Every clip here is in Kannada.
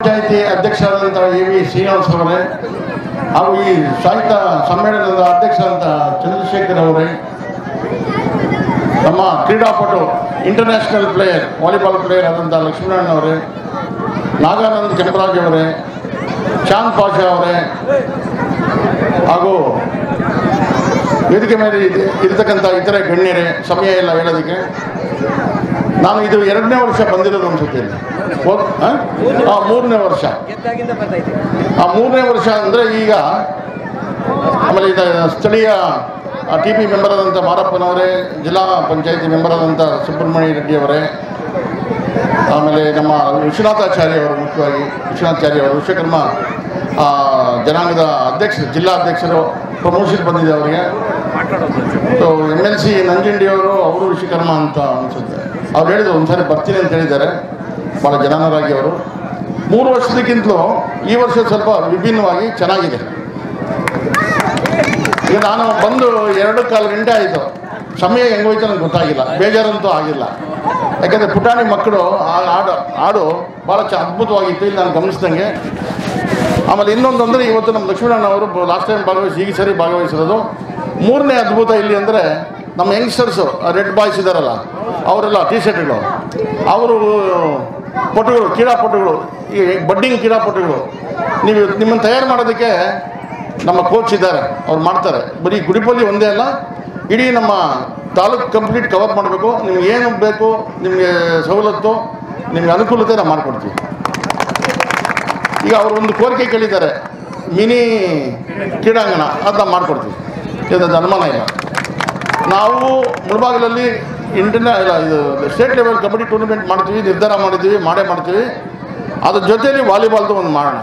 ಪಂಚಾಯಿತಿ ಅಧ್ಯಕ್ಷರಾದಂಥ ಎ ವಿ ಶ್ರೀನಿವಾಸ್ ಅವರೇ, ಹಾಗೂ ಈ ಸಾಹಿತ್ಯ ಸಮ್ಮೇಳನದ ಅಧ್ಯಕ್ಷರಾದಂಥ ಚಂದ್ರಶೇಖರ್ ಅವರೇ, ನಮ್ಮ ಕ್ರೀಡಾಪಟು ಇಂಟರ್ನ್ಯಾಷನಲ್ ಪ್ಲೇಯರ್ ವಾಲಿಬಾಲ್ ಪ್ಲೇಯರ್ ಆದಂಥ ಲಕ್ಷ್ಮೀನಾರಾಯಣ ಅವರೇ, ನಾಗಾನಂದ್ ಕೆಂಪರಾಜ್ ಅವರೇ ಶಾಂತ್ ಪಾಷಾ ಅವರೇ, ಹಾಗೂ ವೇದಿಕೆ ಮೇಲೆ ಇರತಕ್ಕಂಥ ಇತರೆ ಗಣ್ಯರೇ, ಸಮಯ ಇಲ್ಲ ಹೇಳೋದಕ್ಕೆ, ನಾನು ಇದು ಎರಡನೇ ವರ್ಷ ಬಂದಿರೋದು ಅನ್ಸುತ್ತೆ ಇಲ್ಲಿ. ಹೋದ್ ಹಾಂ ಮೂರನೇ ವರ್ಷ. ಆ ಮೂರನೇ ವರ್ಷ. ಅಂದರೆ ಈಗ ಆಮೇಲೆ ಇದು ಸ್ಥಳೀಯ ಟಿ ಪಿ ಮೆಂಬರ್ ಆದಂಥ ಮಾರಪ್ಪನವರೇ ಜಿಲ್ಲಾ ಪಂಚಾಯತಿ ಮೆಂಬರ್ ಆದಂಥ ಸುಬ್ರಹ್ಮಣ್ಯ ರೆಡ್ಡಿಯವರೇ ಆಮೇಲೆ ನಮ್ಮ ವಿಶ್ವನಾಥಾಚಾರ್ಯ ಅವರು ಮುಖ್ಯವಾಗಿ ವಿಶ್ವನಾಥಾಚಾರ್ಯ ಅವರು ವಿಶ್ವಕರ್ಮ ಆ, ಜನಾಂಗದ ಅಧ್ಯಕ್ಷರು ಜಿಲ್ಲಾ ಅಧ್ಯಕ್ಷರು ಪ್ರಮೋಷನ್ ಬಂದಿದೆ ಅವರಿಗೆ. ಸೊ ಎಂ ಎಲ್ ಸಿ ನಂಜುಂಡಿಯವರು ಅವರು ವಿಶ್ವಕರ್ಮ ಅಂತ ಅನಿಸುತ್ತೆ. ಅವ್ರು ಹೇಳಿದ್ರು ಸಾರಿ ಬರ್ತೀನಿ ಅಂತ ಹೇಳಿದ್ದಾರೆ. ಭಾಳ ಜನಾನರಾಗಿ ಅವರು ಮೂರು ವರ್ಷದಕ್ಕಿಂತಲೂ ಈ ವರ್ಷ ಸ್ವಲ್ಪ ವಿಭಿನ್ನವಾಗಿ ಚೆನ್ನಾಗಿದೆ. ಈಗ ನಾನು ಬಂದು ಎರಡು ಕಾಲು ಗಂಟೆ ಆಯಿತು. ಸಮಯ ಹೆಂಗೋಯ್ತು ನನಗೆ ಗೊತ್ತಾಗಿಲ್ಲ. ಬೇಜಾರಂತೂ ಆಗಿಲ್ಲ. ಯಾಕಂದರೆ ಪುಟಾಣಿ ಮಕ್ಕಳು ಆ ಹಾಡು ಹಾಡು ಭಾಳ ಚ ಅದ್ಭುತವಾಗಿತ್ತು. ಇಲ್ಲಿ ನಾನು ಗಮನಿಸ್ದಂಗೆ. ಆಮೇಲೆ ಇನ್ನೊಂದು ಅಂದರೆ ಇವತ್ತು ನಮ್ಮ ಲಕ್ಷ್ಮೀನಾರಾಯಣ ಅವರು ಲಾಸ್ಟ್ ಟೈಮ್ ಭಾಗವಹಿಸಿ, ಈಗ ಸರಿ ಭಾಗವಹಿಸಿರೋದು. ಮೂರನೇ ಅದ್ಭುತ ಇಲ್ಲಿ ಅಂದರೆ ನಮ್ಮ ಯಂಗ್ಸ್ಟರ್ಸು ರೆಡ್ ಬಾಯ್ಸ್ ಇದ್ದಾರಲ್ಲ ಅವರೆಲ್ಲ ಟಿ ಶರ್ಟ್ಗಳು ಅವರು ಪಟುಗಳು ಕ್ರೀಡಾಪಟುಗಳು ಈ ಬಡ್ಡಿಂಗ್ ಕ್ರೀಡಾಪಟುಗಳು ನೀವು ನಿಮ್ಮನ್ನು ತಯಾರು ಮಾಡೋದಕ್ಕೆ ನಮ್ಮ ಕೋಚ್ ಇದ್ದಾರೆ, ಅವ್ರು ಮಾಡ್ತಾರೆ. ಬರೀ ಗುಡಿಪಲ್ಲಿ ಒಂದೇ ಅಲ್ಲ, ಇಡೀ ನಮ್ಮ ತಾಲೂಕು ಕಂಪ್ಲೀಟ್ ಕವರ್ ಮಾಡಬೇಕು. ನಿಮ್ಗೆ ಏನು ಬೇಕು, ನಿಮಗೆ ಸವಲತ್ತು, ನಿಮಗೆ ಅನುಕೂಲತೆ ನಾವು ಮಾಡಿಕೊಡ್ತೀವಿ. ಈಗ ಅವರು ಒಂದು ಕೋರಿಕೆ ಕೇಳಿದ್ದಾರೆ, ಮಿನಿ ಕ್ರೀಡಾಂಗಣ ಅದನ್ನ ಮಾಡಿಕೊಡ್ತೀವಿ. ಇದೊಂದು ಅನುಮಾನ ಇಲ್ಲ. ನಾವು ಮುಳಬಾಗಿಲಲ್ಲಿ ಇಂಟರ್ನ್ಯಾ ಇಲ್ಲ ಇದು ಸ್ಟೇಟ್ ಲೆವೆಲ್ ಕಬಡ್ಡಿ ಟೂರ್ನಮೆಂಟ್ ಮಾಡ್ತೀವಿ, ನಿರ್ಧಾರ ಮಾಡಿದ್ದೀವಿ, ಮಾಡೇ ಮಾಡ್ತೀವಿ. ಅದ್ರ ಜೊತೆಯಲ್ಲಿ ವಾಲಿಬಾಲ್ದು ಒಂದು ಮಾಡೋಣ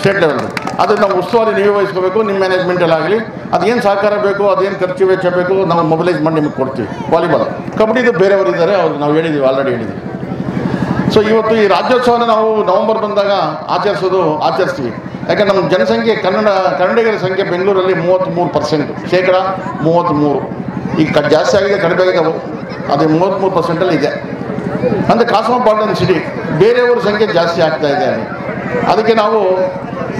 ಸ್ಟೇಟ್ ಲೆವೆಲ್ ಅದನ್ನು ನಾವು ಉಸ್ತುವಾರಿ ನೀವೇ ವಹಿಸ್ಕೋಬೇಕು, ನಿಮ್ಮ ಮ್ಯಾನೇಜ್ಮೆಂಟಲ್ಲಾಗಲಿ ಅದೇನು ಸಹಕಾರ ಬೇಕು ಅದೇನು ಖರ್ಚು ವೆಚ್ಚ ಬೇಕು, ನಾವು ಮೊಬಿಲೈಸ್ ಮಾಡಿ ನಿಮಗೆ ಕೊಡ್ತೀವಿ, ವಾಲಿಬಾಲ್. ಕಬಡ್ಡಿದು ಬೇರೆಯವರು ಇದ್ದಾರೆ, ಅವ್ರು ನಾವು ಹೇಳಿದ್ದೀವಿ ಆಲ್ರೆಡಿ ಹೇಳಿದ್ದೀವಿ ಸೊ ಇವತ್ತು ಈ ರಾಜ್ಯೋತ್ಸವನ ನಾವು ನವಂಬರ್ ಬಂದಾಗ ಆಚರಿಸೋದು, ಆಚರಿಸ್ತೀವಿ. ಯಾಕಂದ್ರೆ ನಮ್ಮ ಜನಸಂಖ್ಯೆ, ಕನ್ನಡ, ಕನ್ನಡಿಗರ ಸಂಖ್ಯೆ ಬೆಂಗಳೂರಲ್ಲಿ ಮೂವತ್ತ್ಮೂರು ಪರ್ಸೆಂಟ್ ಶೇಕಡ ಮೂವತ್ತ್ಮೂರು ಈಗ ಕ ಜಾಸ್ತಿ ಆಗಿದೆ, ಕಡಿಮೆ ಆಗಿದೆ ಅದು ಮೂವತ್ತ್ಮೂರು ಪರ್ಸೆಂಟಲ್ಲಿ ಇದೆ. ಅಂದರೆ ಕಾಸ್ಮೋಪಾಲಿಟನ್ ಸಿಟಿ ಬೇರೆಯವ್ರ ಸಂಖ್ಯೆ ಜಾಸ್ತಿ ಆಗ್ತಾ ಇದೆ ಅಲ್ಲಿ. ಅದಕ್ಕೆ ನಾವು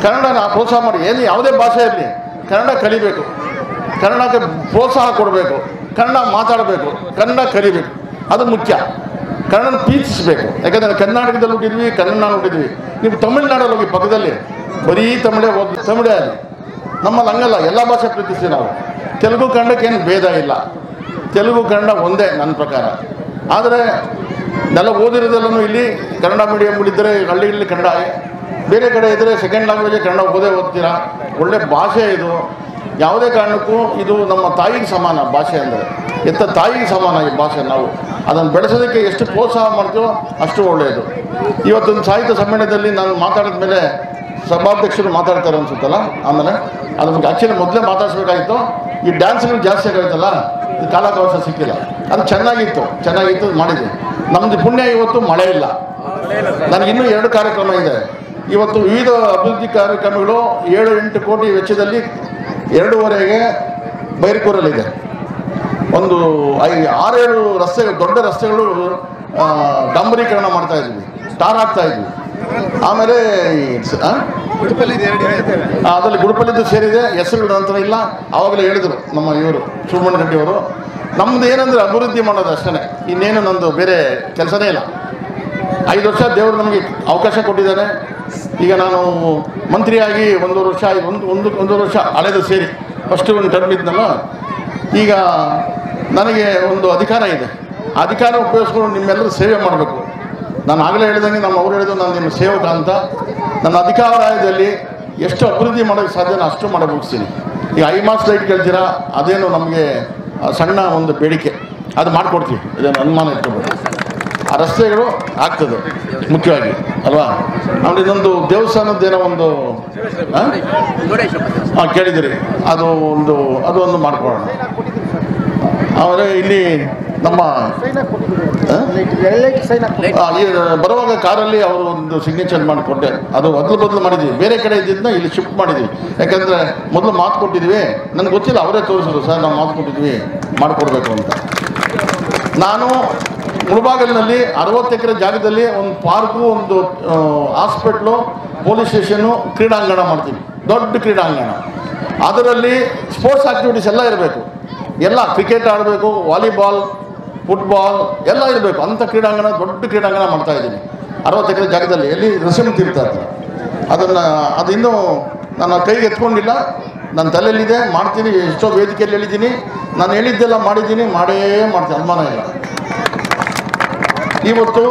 ಕನ್ನಡನ ಪ್ರೋತ್ಸಾಹ ಮಾಡಿ. ಏನು ಯಾವುದೇ ಭಾಷೆ ಇರಲಿ. ಕನ್ನಡ ಕಲಿಬೇಕು. ಕನ್ನಡಕ್ಕೆ ಪ್ರೋತ್ಸಾಹ ಕೊಡಬೇಕು. ಕನ್ನಡ ಮಾತಾಡಬೇಕು. ಕನ್ನಡ ಕಲಿಬೇಕು. ಅದು ಮುಖ್ಯ. ಕನ್ನಡ ಪ್ರೀತಿಸಬೇಕು. ಯಾಕಂದರೆ ಕರ್ನಾಟಕದಲ್ಲಿ ಹುಟ್ಟಿದ್ವಿ ಕನ್ನಡ ಹುಟ್ಟಿದ್ವಿ. ನೀವು ತಮಿಳ್ನಾಡಲ್ಲಿ ಹೋಗಿ ಪಕ್ಕದಲ್ಲಿ, ಬರೀ ತಮಿಳೇ ಓದ್ ತಮಿಳೇ ಅಲ್ಲಿ. ನಮ್ಮಲ್ಲಿ ಹಂಗಲ್ಲ. ಎಲ್ಲ ಭಾಷೆ ಪ್ರೀತಿಸ್ತೀವಿ ನಾವು. ತೆಲುಗು ಕನ್ನಡಕ್ಕೇನು ಭೇದ ಇಲ್ಲ. ತೆಲುಗು ಕನ್ನಡ ಒಂದೇ ನನ್ನ ಪ್ರಕಾರ. ಆದರೆ ನೆಲ ಓದಿರೋದೆಲ್ಲೂ ಇಲ್ಲಿ ಕನ್ನಡ ಮೀಡಿಯಮ್ಗಳಿದ್ದರೆ ಹಳ್ಳಿಗಳಲ್ಲಿ ಕನ್ನಡ ಬೇರೆ ಕಡೆ ಇದ್ದರೆ ಸೆಕೆಂಡ್ ಲ್ಯಾಂಗ್ವೇಜ್ ಕನ್ನಡ ಓದೇ ಓದ್ತೀರಾ? ಒಳ್ಳೆ ಭಾಷೆ ಇದು. ಯಾವುದೇ ಕಾರಣಕ್ಕೂ ಇದು ನಮ್ಮ ತಾಯಿಗೆ ಸಮಾನ ಭಾಷೆ ಅಂದರೆ. ಎತ್ತ ತಾಯಿಗೆ ಸಮಾನ ಈ ಭಾಷೆ ನಾವು. ಅದನ್ನು ಬೆಳೆಸೋದಕ್ಕೆ ಎಷ್ಟು ಪ್ರೋತ್ಸಾಹ ಮಾಡ್ತೀವೋ ಅಷ್ಟು ಒಳ್ಳೆಯದು. ಇವತ್ತೊಂದು ಸಾಹಿತ್ಯ ಸಮ್ಮೇಳನದಲ್ಲಿ ನಾನು ಮಾತಾಡಿದ ಮೇಲೆ ಸಭಾಧ್ಯಕ್ಷರು ಮಾತಾಡ್ತಾರೆ ಅನ್ಸುತ್ತಲ್ಲ? ಆಮೇಲೆ ಅದನ್ನು ಆ್ಯಕ್ಚುಲಿ ಮೊದಲೇ ಮಾತಾಡಿಸ್ಬೇಕಾಗಿತ್ತು. ಈ ಡ್ಯಾನ್ಸ್ಗಳು ಜಾಸ್ತಿ ಆಗೋಯ್ತಲ್ಲ ಇದು ಕಾಲಾವಕಾಶ ಸಿಕ್ಕಿಲ್ಲ. ಅದು ಚೆನ್ನಾಗಿತ್ತು ಚೆನ್ನಾಗಿತ್ತು ಮಾಡಿದ್ವಿ ನಮ್ಮದು ಪುಣ್ಯ ಇವತ್ತು ಮಳೆ ಇಲ್ಲ. ನನಗೆ ಇನ್ನೂ ಎರಡು ಕಾರ್ಯಕ್ರಮ ಇದೆ. ಇವತ್ತು ವಿವಿಧ ಅಭಿವೃದ್ಧಿ ಕಾರ್ಯಕ್ರಮಗಳು ಏಳು ಎಂಟು ಕೋಟಿ ವೆಚ್ಚದಲ್ಲಿ ಎರಡೂವರೆಗೆ ಬೈರ್ಕೂರಲ್ಲಿದೆ. ಒಂದು ಐ, ಆರೇಳು ರಸ್ತೆಗಳು ದೊಡ್ಡ ರಸ್ತೆಗಳು ಡಾಂಬರೀಕರಣ ಮಾಡ್ತಾ ಇದ್ವಿ. ಸ್ಟಾರ್ ಆಗ್ತಾ ಇದ್ವಿ. ಆಮೇಲೆ ಅದರಲ್ಲಿ ಗುಡುಪಲ್ಲಿದ್ದು ಸೇರಿದೆ, ಹೆಸರು ಅಂತ ಇಲ್ಲ. ಆವಾಗಲೇ ಹೇಳಿದರು ನಮ್ಮ ಇವರು, ಸುಬ್ರಹ್ಮಣ್ಯ ರೆಡ್ಡಿ ಅವರು. ನಮ್ಮದು ಏನಂದ್ರೆ ಅಭಿವೃದ್ಧಿ ಮಾಡೋದು ಅಷ್ಟೇ ಇನ್ನೇನು ನಂದು ಬೇರೆ ಕೆಲಸನೇ ಇಲ್ಲ. ಐದು ವರ್ಷ ದೇವರು ನಮಗೆ ಅವಕಾಶ ಕೊಟ್ಟಿದ್ದಾನೆ ಈಗ ನಾನು ಮಂತ್ರಿಯಾಗಿ ಒಂದೂವರೆ ವರ್ಷ ಒಂದು ಒಂದು, ಒಂದೂವರೆ ವರ್ಷ ಹಳೆದು ಸೇರಿ. ಫಸ್ಟ್ ಒಂದು ಟರ್ಮ್ ಇದ್ನಲ್ಲ. ಈಗ ನನಗೆ ಒಂದು ಅಧಿಕಾರ ಇದೆ. ಅಧಿಕಾರ ಉಪಯೋಗಿಸ್ಕೊಂಡು ನಿಮ್ಮೆಲ್ಲರೂ ಸೇವೆ ಮಾಡಬೇಕು. ನಾನು ಆಗಲೇ ಹೇಳಿದಂಗೆ ನಮ್ಮ ಅವ್ರು ಹೇಳಿದ್ರು, ನಾನು ನಿಮ್ಮ ಸೇವಕ ಅಂತ. ನನ್ನ ಅಧಿಕಾರಾಯದಲ್ಲಿ ಎಷ್ಟು ಅಭಿವೃದ್ಧಿ ಮಾಡೋಕ್ಕೆ ಸಾಧ್ಯನೋ ಅಷ್ಟು ಮಾಡಿ ಮುಗಿಸ್ತೀನಿ ಈಗ ಐ ಮಾಸ್ ಲೈಟ್ ಕೇಳ್ತೀರಾ? ಅದೇನು ನಮಗೆ ಸಣ್ಣ ಒಂದು ಬೇಡಿಕೆ. ಅದು ಮಾಡಿಕೊಡ್ತೀವಿ. ಇದೇನು ಅನುಮಾನ ಇಟ್ಕೋಬೇಕು. ಆ ರಸ್ತೆಗಳು ಆಗ್ತದೆ, ಮುಖ್ಯವಾಗಿ. ಅಲ್ವಾ? ಆಮೇಲೆ ಇನ್ನೊಂದು ದೇವಸ್ಥಾನದ್ದೇನೋ ಒಂದು? ಹಾಂ ಕೇಳಿದಿರಿ ಅದು ಒಂದು ಅದು ಒಂದು ಮಾಡ್ಕೊಳ್ಳೋಣ. ಆಮೇಲೆ ಇಲ್ಲಿ ನಮ್ಮ ಬರುವಾಗ ಕಾರಲ್ಲಿ ಅವರು ಒಂದು ಸಿಗ್ನೇಚರ್ ಮಾಡಿಕೊಟ್ಟೆ ಅದು ಮೊದಲು ಬದಲು ಮಾಡಿದ್ವಿ. ಬೇರೆ ಕಡೆ ಇದ್ದಿದ್ದನ್ನ ಇಲ್ಲಿ ಶಿಫ್ಟ್ ಮಾಡಿದ್ವಿ. ಯಾಕಂದರೆ ಮೊದಲು ಮಾತು ಕೊಟ್ಟಿದ್ವಿ. ನನಗೆ ಗೊತ್ತಿಲ್ಲ ಅವರೇ ತೋರಿಸಿದ್ರು ಸರ್ ನಾವು ಮಾತು ಕೊಟ್ಟಿದ್ವಿ ಮಾಡಿಕೊಡ್ಬೇಕು ಅಂತ. ನಾನು ಮುಳಬಾಗಲಿನಲ್ಲಿ ಅರವತ್ತು ಎಕರೆ ಜಾಗದಲ್ಲಿ ಒಂದು ಪಾರ್ಕು ಒಂದು ಹಾಸ್ಪಿಟ್ಲು ಪೊಲೀಸ್ ಸ್ಟೇಷನು ಕ್ರೀಡಾಂಗಣ ಮಾಡ್ತೀವಿ. ದೊಡ್ಡ ಕ್ರೀಡಾಂಗಣ. ಅದರಲ್ಲಿ ಸ್ಪೋರ್ಟ್ಸ್ ಆಕ್ಟಿವಿಟೀಸ್ ಎಲ್ಲ ಇರಬೇಕು. ಎಲ್ಲ ಕ್ರಿಕೆಟ್ ಆಡಬೇಕು ವಾಲಿಬಾಲ್ ಫುಟ್ಬಾಲ್ ಎಲ್ಲ ಇರಬೇಕು. ಅಂಥ ಕ್ರೀಡಾಂಗಣ, ದೊಡ್ಡ ಕ್ರೀಡಾಂಗಣ ಮಾಡ್ತಾ ಇದ್ದೀನಿ. ಅರವತ್ತು ಎಕರೆ ಜಾಗದಲ್ಲಿ ಎಲ್ಲಿ ನರಸಿಂಹ ತೀರ್ಥ ಅದು ಅದನ್ನು, ಅದು ಇನ್ನೂ ನನ್ನ ಕೈಗೆ ಎತ್ಕೊಂಡಿಲ್ಲ. ನನ್ನ ತಲೆಯಲ್ಲಿದೆ. ಮಾಡ್ತೀನಿ. ಎಷ್ಟೋ ವೇದಿಕೆಯಲ್ಲಿ ಹೇಳಿದ್ದೀನಿ. ನಾನು ಹೇಳಿದ್ದೆಲ್ಲ ಮಾಡಿದ್ದೀನಿ. ಮಾಡೇ ಮಾಡ್ತೀನಿ. ಅನುಮಾನ ಇಲ್ಲ. ಇವತ್ತು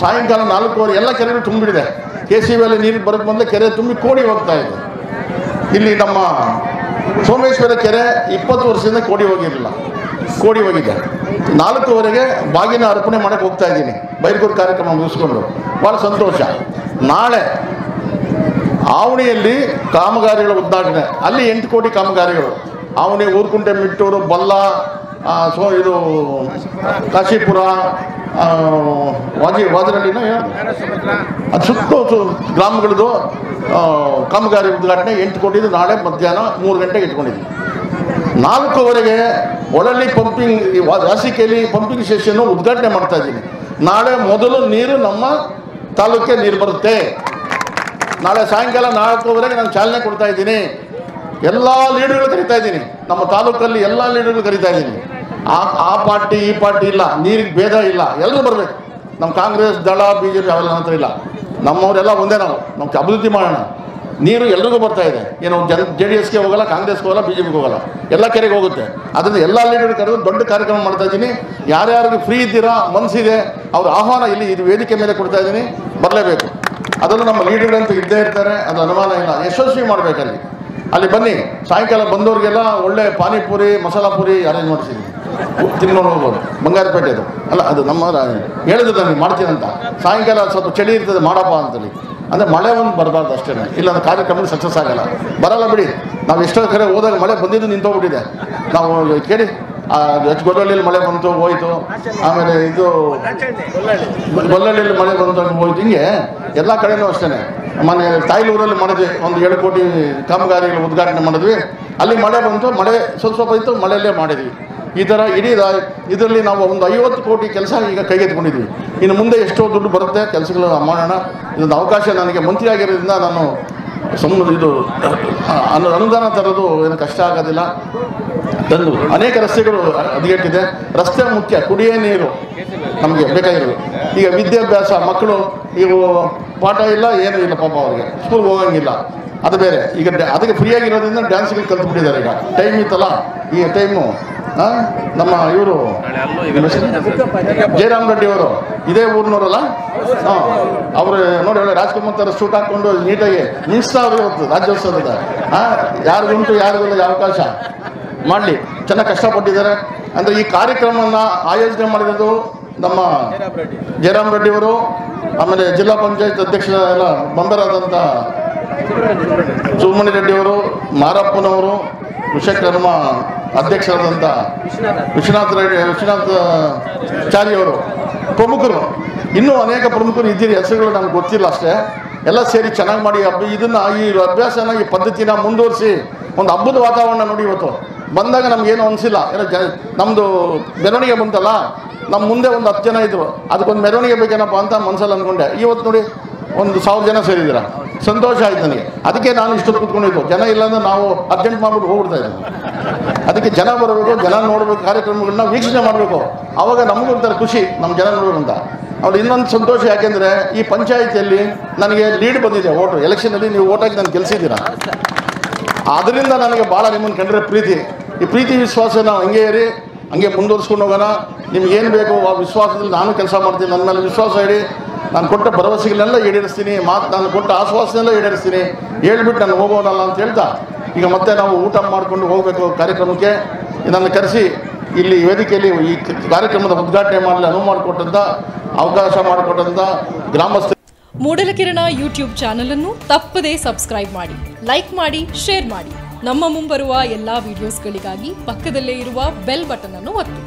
ಸಾಯಂಕಾಲ ನಾಲ್ಕೂವರೆ ಎಲ್ಲ ಕೆರೆಗಳು ತುಂಬಿಡಿದೆ ಕೆ ಸಿ ವಿಯಲ್ಲಿ ನೀರು ಬರೋಕ್ಕೆ ಮೊದಲೇ ಕೆರೆ ತುಂಬಿ ಕೋಡಿ ಹೋಗ್ತಾ ಇದೆ. ಇಲ್ಲಿ ನಮ್ಮ ಸೋಮೇಶ್ವರ ಕೆರೆ ಇಪ್ಪತ್ತು ವರ್ಷದಿಂದ ಕೋಡಿ ಹೋಗಿರಲಿಲ್ಲ. ಕೋಡಿ ಹೋಗಿದೆ. ನಾಲ್ಕೂವರೆಗೆ ಬಾಗಿನ ಅರ್ಪಣೆ ಮಾಡಕ್ಕೆ ಹೋಗ್ತಾ ಇದ್ದೀನಿ. ಬೈರ್ಗೂರು ಕಾರ್ಯಕ್ರಮ ಮುಗಿಸ್ಕೊಂಡು. ಭಾಳ ಸಂತೋಷ. ನಾಳೆ ಆವಣಿಯಲ್ಲಿ ಕಾಮಗಾರಿಗಳ ಉದ್ಘಾಟನೆ. ಅಲ್ಲಿ ಎಂಟು ಕೋಟಿ ಕಾಮಗಾರಿಗಳು. ಆವಣಿ, ಊರ್ಕುಂಟೆ, ಮಿಟ್ಟೂರು, ಬಲ್ಲ ಸೊ, ಇದು, ಕಾಶಿಪುರ ವಾಜಿ ವಾಜರಳ್ಳಿನ ಅದು ಸುತ್ತ ಗ್ರಾಮಗಳದ್ದು ಕಾಮಗಾರಿ ಉದ್ಘಾಟನೆ ಎಂಟು ಕೋಟಿದು ನಾಳೆ ಮಧ್ಯಾಹ್ನ ಮೂರು ಗಂಟೆಗೆ ಇಟ್ಕೊಂಡಿದ್ದೀವಿ ನಾಲ್ಕೂವರೆಗೆ ಒಳಲ್ಲಿ ಪಂಪಿಂಗ್ ವಾಸಿಕೆಯಲ್ಲಿ ಪಂಪಿಂಗ್ ಸ್ಟೇಷನ್ನು ಉದ್ಘಾಟನೆ ಮಾಡ್ತಾ ಇದ್ದೀನಿ. ನಾಳೆ ಮೊದಲು ನೀರು ನಮ್ಮ ತಾಲೂಕಿಗೆ ನೀರು ಬರುತ್ತೆ. ನಾಳೆ ಸಾಯಂಕಾಲ ನಾಲ್ಕುವರೆಗೆ ನಾನು ಚಾಲನೆ ಕೊಡ್ತಾ ಇದ್ದೀನಿ. ಎಲ್ಲ ಲೀಡರ್ಗಳು ಕರಿತಾ ಇದ್ದೀನಿ. ನಮ್ಮ ತಾಲೂಕಲ್ಲಿ ಎಲ್ಲ ಲೀಡರ್ಗಳು ಕರಿತಾ ಇದ್ದೀನಿ. ಆ ಆ ಪಾರ್ಟಿ, ಈ ಪಾರ್ಟಿ ಇಲ್ಲ. ನೀರಿಗೆ ಭೇದ ಇಲ್ಲ. ಎಲ್ಲರೂ ಬರಬೇಕು. ನಮ್ಮ ಕಾಂಗ್ರೆಸ್ ದಳ ಬಿ ಜೆ ಪಿ ಅವೆಲ್ಲ ಹತ್ರ ಇಲ್ಲ. ನಮ್ಮವರೆಲ್ಲ ಒಂದೇ ನಾವು. ನಾವು ಅಭಿವೃದ್ಧಿ ಮಾಡೋಣ. ನೀರು ಎಲ್ರಿಗೂ ಬರ್ತಾ ಇದೆ. ಏನೋ ಜನ, ಜೆ ಡಿ ಎಸ್ಗೆ ಹೋಗಲ್ಲ, ಕಾಂಗ್ರೆಸ್ಗೆ ಹೋಗಲ್ಲ, ಬಿ ಜೆ ಪಿಗೆ ಹೋಗಲ್ಲ. ಎಲ್ಲ ಕೆರೆಗೆ ಹೋಗುತ್ತೆ. ಅದರಿಂದ ಎಲ್ಲ ಲೀಡರ್ ಕರೆದು ದೊಡ್ಡ ಕಾರ್ಯಕ್ರಮ ಮಾಡ್ತಾ ಇದ್ದೀನಿ. ಯಾರ್ಯಾರಿಗೂ ಫ್ರೀ ಇದ್ದೀರಾ ಮನಸ್ಸಿದೆ ಅವ್ರ ಆಹ್ವಾನ ಇಲ್ಲಿ ಇದು ವೇದಿಕೆ ಮೇಲೆ ಕೊಡ್ತಾ ಇದ್ದೀನಿ. ಬರಲೇಬೇಕು. ಅದನ್ನು ನಮ್ಮ ಲೀಡರ್ಗಳಂತೂ ಇದ್ದೇ ಇರ್ತಾರೆ ಅದು ಅನುಮಾನ ಇಲ್ಲ. ಯಶಸ್ವಿ ಮಾಡಬೇಕಲ್ಲಿ ಅಲ್ಲಿ. ಬನ್ನಿ. ಸಾಯಂಕಾಲ ಬಂದವ್ರಿಗೆಲ್ಲ ಒಳ್ಳೆ ಪಾನಿಪುರಿ ಮಸಾಲಾ ಪುರಿ ಅರೇಂಜ್ ಮಾಡಿಸಿದ್ದೀನಿ. ತಿನ್ಕೊಂಡು ಹೋಗ್ಬೋದು. ಬಂಗಾರಪೇಟೆದು. ಅಲ್ಲ, ಅದು ನಮ್ಮ ಹೇಳಿದ್ರು ನನಗೆ ಮಾಡ್ತೀನಂತ ಸಾಯಂಕಾಲ ಸ್ವಲ್ಪ ಚಳಿ ಇರ್ತದೆ, ಮಾಡಪ್ಪ ಅಂತೇಳಿ. ಅಂದರೆ ಮಳೆ ಒಂದು ಬರಬಾರ್ದು ಅಷ್ಟೇ. ಇಲ್ಲ ಅಂದರೆ ಕಾರ್ಯಕ್ರಮ ಸಕ್ಸಸ್ ಆಗಲ್ಲ. ಬರಲ್ಲ ಬಿಡಿ. ನಾವು ಎಷ್ಟೋ ಕಡೆ ಹೋದಾಗ ಮಳೆ ಬಂದಿದ್ದು ನಿಂತೋಗ್ಬಿಟ್ಟಿದೆ. ನಾವು ಕೇಳಿ ಎಚ್ ಗೊಲ್ಲಳ್ಳಿಯಲ್ಲಿ ಮಳೆ ಬಂತು, ಹೋಯಿತು. ಆಮೇಲೆ ಇದು ಗೊಲ್ಲಳ್ಳಿಯಲ್ಲಿ ಮಳೆ ಬಂತು ಹೋಯ್ತು. ಹಿಂಗೆ ಎಲ್ಲ ಕಡೆನೂ ಅಷ್ಟೇ ಮೊನ್ನೆ ತಾಯಿಲೂರಲ್ಲಿ ಮಾಡಿದ್ವಿ, ಒಂದು ಏಳು ಕೋಟಿ ಕಾಮಗಾರಿಗಳು ಉದ್ಘಾಟನೆ ಮಾಡಿದ್ವಿ. ಅಲ್ಲಿ ಮಳೆ ಬಂತು, ಮಳೆ ಸ್ವಲ್ಪ ಸ್ವಲ್ಪ ಇತ್ತು, ಮಳೆಯಲ್ಲೇ ಮಾಡಿದ್ವಿ. ಈ ಥರ ಇಡೀ ಇದರಲ್ಲಿ ನಾವು ಒಂದು ಐವತ್ತು ಕೋಟಿ ಕೆಲಸ ಈಗ ಕೈಗೆತ್ಕೊಂಡಿದ್ವಿ ಇನ್ನು ಮುಂದೆ ಎಷ್ಟೋ ದುಡ್ಡು ಬರುತ್ತೆ, ಕೆಲಸಗಳನ್ನು ಮಾಡೋಣ. ಇದೊಂದು ಅವಕಾಶ ನನಗೆ ಮಂತ್ರಿ ಆಗಿರೋದ್ರಿಂದ ನಾನು ಸುಮ್ಮನೆ ಇದು ಅನು, ಅನುದಾನ ತರೋದು ಏನು ಕಷ್ಟ ಆಗೋದಿಲ್ಲ. ತಂದು ಅನೇಕ ರಸ್ತೆಗಳು ಹದಗೆಟ್ಟಿದೆ. ರಸ್ತೆ ಮುಖ್ಯ, ಕುಡಿಯೇ ನೀರು ನಮಗೆ ಬೇಕಾಗಿರೋದು. ಈಗ ವಿದ್ಯಾಭ್ಯಾಸ, ಮಕ್ಕಳು, ಈಗ ಪಾಠ ಇಲ್ಲ, ಏನೂ ಇಲ್ಲ ಪಾಪ ಅವ್ರಿಗೆ. ಸ್ಕೂಲ್ಗೆ ಹೋಗಂಗಿಲ್ಲ. ಅದು ಬೇರೆ. ಈಗ ಅದಕ್ಕೆ ಫ್ರೀಯಾಗಿರೋದ್ರಿಂದ ಡ್ಯಾನ್ಸ್ಗಳು ಕಲ್ತ್ಬಿಟ್ಟಿದ್ದಾರೆ ಈಗ. ಟೈಮ್ ಇತ್ತಲ್ಲ? ಈ ಟೈಮು ನಮ್ಮ ಇವರು ಜಯರಾಮ್ ರೆಡ್ಡಿ ಅವರು ಇದೇ ಊರಿನವರಲ್ಲ? ಹಾಂ. ಅವರು ನೋಡಿ ಹೇಳಿ ರಾಜ್ಕುಮಾರ್ ಥರ ಸೂಟ್ ಹಾಕೊಂಡು ನೀಟಾಗಿ ಅವ್ರು ಇವತ್ತು ರಾಜ್ಯೋತ್ಸವದ. ಯಾರಿಗುಂಟು, ಯಾರಿಗಿಲ್ಲ ಇಲ್ಲ ಅವಕಾಶ? ಮಾಡಲಿ. ಚೆನ್ನಾಗಿ ಕಷ್ಟಪಟ್ಟಿದ್ದಾರೆ. ಅಂದರೆ ಈ ಕಾರ್ಯಕ್ರಮವನ್ನು ಆಯೋಜನೆ ಮಾಡಿರೋದು ನಮ್ಮ ಜಯರಾಮ್ ರೆಡ್ಡಿ ಅವರು ಆಮೇಲೆ ಜಿಲ್ಲಾ ಪಂಚಾಯತ್ ಅಧ್ಯಕ್ಷ ಎಲ್ಲ ಮೆಂಬರಾದಂಥ ಸುಬ್ರಹ್ಮಣ್ಯ ರೆಡ್ಡಿ ಅವರು ಮಾರಪ್ಪನವರು ವಿಶ್ವಕರ್ಮ ಅಧ್ಯಕ್ಷರಾದಂಥ ವಿಶ್ವನಾಥ ರೆಡ್ಡಿ, ವಿಶ್ವನಾಥ ಚಾರಿಯವರು, ಪ್ರಮುಖರು. ಇನ್ನೂ ಅನೇಕ ಪ್ರಮುಖರು ಇದ್ದೀರಿ, ಹೆಸರುಗಳು ನಮ್ಗೆ ಗೊತ್ತಿಲ್ಲ ಅಷ್ಟೇ. ಎಲ್ಲ ಸೇರಿ ಚೆನ್ನಾಗಿ ಮಾಡಿ ಹಬ್ಬ ಇದನ್ನು ಈ ಅಭ್ಯಾಸನ ಈ ಪದ್ಧತಿನ ಮುಂದುವರಿಸಿ ಒಂದು ಹಬ್ಬದ ವಾತಾವರಣ ನೋಡಿ ಇವತ್ತು. ಬಂದಾಗ ನಮಗೇನು ಅನಿಸಿಲ್ಲ. ಏನೋ ಜ ನಮ್ಮದು ಮೆರವಣಿಗೆ ಬಂತಲ್ಲ ನಮ್ಮ ಮುಂದೆ ಒಂದು ಹತ್ತು ಜನ ಇದ್ದರು ಅದಕ್ಕೊಂದು ಮೆರವಣಿಗೆ ಬೇಕೇನಪ್ಪ ಅಂತ ಮನಸ್ಸಲ್ಲಿ ಅಂದ್ಕೊಂಡೆ. ಇವತ್ತು ನೋಡಿ ಒಂದು ಸಾವಿರ ಜನ ಸೇರಿದ್ದೀರ. ಸಂತೋಷ ಆಯ್ತು ನನಗೆ. ಅದಕ್ಕೆ ನಾನು ಇಷ್ಟೊತ್ತು ಕೂತ್ಕೊಂಡಿದ್ದು. ಜನ ಇಲ್ಲಾಂದ್ರೆ ನಾವು ಅರ್ಜೆಂಟ್ ಮಾಡ್ಬಿಟ್ಟು ಹೋಗ್ಬಿಡ್ತಾ ಇದ್ದೀವಿ. ಅದಕ್ಕೆ ಜನ ಬರಬೇಕು, ಜನ ನೋಡಬೇಕು, ಕಾರ್ಯಕ್ರಮಗಳನ್ನ ವೀಕ್ಷಣೆ ಮಾಡಬೇಕು. ಅವಾಗ ನಮಗೂ ಒಂಥರ ಖುಷಿ ನಮ್ಮ ಜನ ಅಂತ ಅವ್ರು ಇನ್ನೊಂದು ಸಂತೋಷ ಯಾಕೆಂದರೆ ಈ ಪಂಚಾಯಿತಿಯಲ್ಲಿ ನನಗೆ ಲೀಡ್ ಬಂದಿದೆ, ಓಟು. ಎಲೆಕ್ಷನಲ್ಲಿ ನೀವು ಹಾಕಿ ನಾನು ಗೆಲ್ಸಿದ್ದೀರಾ? ಅದರಿಂದ ನನಗೆ ಭಾಳ ನಿಮ್ಮನ್ನು ಕಂಡ್ರೆ ಪ್ರೀತಿ. ಈ ಪ್ರೀತಿ ವಿಶ್ವಾಸ ನಾವು ಹಂಗೆ ಇರಿ, ಹಂಗೆ ಮುಂದುವರ್ಸ್ಕೊಂಡು ಹೋಗೋಣ. ನಿಮ್ಗೆ ಏನು ಬೇಕು ಆ ವಿಶ್ವಾಸದಲ್ಲಿ ನಾನು ಕೆಲಸ ಮಾಡ್ತೀನಿ. ನನ್ನ ಮೇಲೆ ವಿಶ್ವಾಸ ಹೇಳಿ ನಾನು ಕೊಟ್ಟ ಭರವಸೆಗಳನ್ನೆಲ್ಲ ಈಡೇರಿಸ್ತೀನಿ. ಮಾತು ನಾನು ಕೊಟ್ಟ ಆಶ್ವಾಸನೆಲ್ಲ ಈಡೇರಿಸ್ತೀನಿ. ಹೇಳ್ಬಿಟ್ಟು ನಾನು ಹೋಗೋಣಲ್ಲ ಅಂತ ಹೇಳ್ತಾ ಈಗ ಮತ್ತೆ ನಾವು ಊಟ ಮಾಡಿಕೊಂಡು ಹೋಗಬೇಕು ಕಾರ್ಯಕ್ರಮಕ್ಕೆ. ಇದನ್ನು ಕರೆಸಿ ಇಲ್ಲಿ ವೇದಿಕೆಯಲ್ಲಿ ಈ ಕಾರ್ಯಕ್ರಮದ ಉದ್ಘಾಟನೆ ಮಾಡಲು ಅನುವು ಮಾಡಿಕೊಟ್ಟಂಥ ಅವಕಾಶ ಮಾಡಿಕೊಟ್ಟಂಥ ಗ್ರಾಮಸ್ಥ ಮೂಡಲಕಿರಣ ಯೂಟ್ಯೂಬ್ ಚಾನಲ್ ಅನ್ನು ತಪ್ಪದೇ ಸಬ್ಸ್ಕ್ರೈಬ್ ಮಾಡಿ, ಲೈಕ್ ಮಾಡಿ, ಶೇರ್ ಮಾಡಿ. ನಮ್ಮ ಮುಂಬರುವ ಎಲ್ಲಾ ವಿಡಿಯೋಸ್ಗಳಿಗಾಗಿ ಪಕ್ಕದಲ್ಲೇ ಇರುವ ಬೆಲ್ ಬಟನ್ ಅನ್ನು ಒತ್ತಿ.